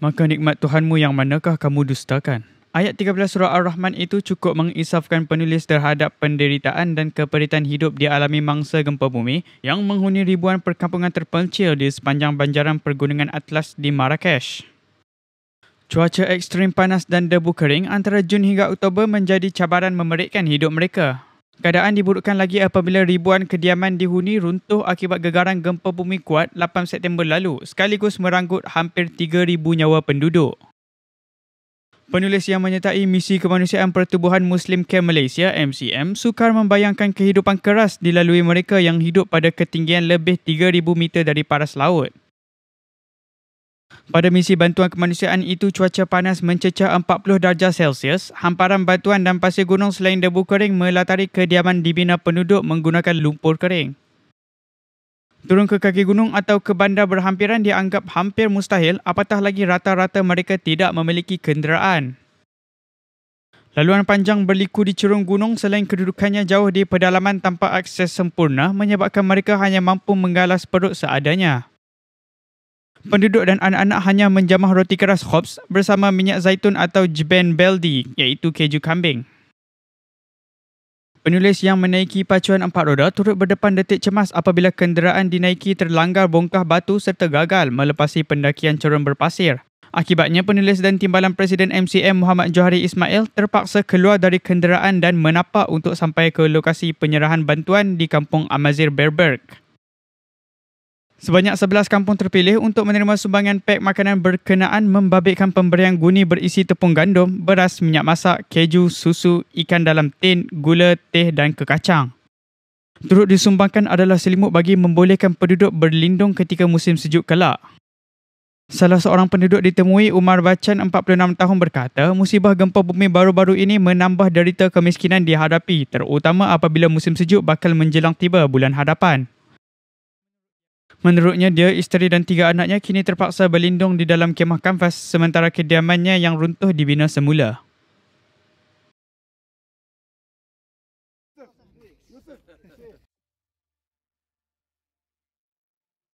maka nikmat Tuhanmu yang manakah kamu dustakan? Ayat 13 surah Ar-Rahman itu cukup mengisafkan penulis terhadap penderitaan dan keperitan hidup dialami mangsa gempa bumi yang menghuni ribuan perkampungan terpencil di sepanjang banjaran pergunungan Atlas di Marrakesh. Cuaca ekstrim panas dan debu kering antara Jun hingga Oktober menjadi cabaran memerikkan hidup mereka. Keadaan diburukkan lagi apabila ribuan kediaman dihuni runtuh akibat gegaran gempa bumi kuat 8 September lalu sekaligus meranggut hampir 3,000 nyawa penduduk. Penulis yang menyertai misi kemanusiaan Pertubuhan Muslim Camp Malaysia MCM sukar membayangkan kehidupan keras dilalui mereka yang hidup pada ketinggian lebih 3000 meter dari paras laut. Pada misi bantuan kemanusiaan itu, cuaca panas mencecah 40 darjah Celsius, hamparan batuan dan pasir gunung selain debu kering melatari kediaman dibina penduduk menggunakan lumpur kering. Turun ke kaki gunung atau ke bandar berhampiran dianggap hampir mustahil apatah lagi rata-rata mereka tidak memiliki kenderaan. Laluan panjang berliku di cerung gunung selain kedudukannya jauh di pedalaman tanpa akses sempurna menyebabkan mereka hanya mampu menggalas perut seadanya. Penduduk dan anak-anak hanya menjamah roti keras hops bersama minyak zaitun atau jben beldi iaitu keju kambing. Penulis yang menaiki pacuan empat roda turut berdepan detik cemas apabila kenderaan dinaiki terlanggar bongkah batu serta gagal melepasi pendakian cerun berpasir. Akibatnya, penulis dan timbalan Presiden MCM Muhammad Johari Ismail terpaksa keluar dari kenderaan dan menapak untuk sampai ke lokasi penyerahan bantuan di kampung Amazir Berberg. Sebanyak 11 kampung terpilih untuk menerima sumbangan pek makanan berkenaan membabitkan pemberian guni berisi tepung gandum, beras, minyak masak, keju, susu, ikan dalam tin, gula, teh dan kekacang. Turut disumbangkan adalah selimut bagi membolehkan penduduk berlindung ketika musim sejuk kelak. Salah seorang penduduk ditemui Umar Bacan 46 tahun berkata, musibah gempa bumi baru-baru ini menambah derita kemiskinan dihadapi terutama apabila musim sejuk bakal menjelang tiba bulan hadapan. Menurutnya, dia, isteri dan tiga anaknya kini terpaksa berlindung di dalam kemah kanvas sementara kediamannya yang runtuh dibina semula.